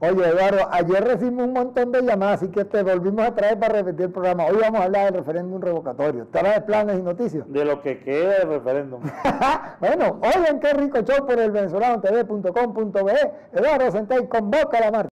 Oye, Eduardo, ayer recibimos un montón de llamadas, así que te volvimos a traer para repetir el programa. Hoy vamos a hablar del referéndum revocatorio. ¿Te planes y noticias? De lo que queda del referéndum. bueno, oigan qué rico show por el venezolano TV.com.be. Eduardo Centey convoca la marcha.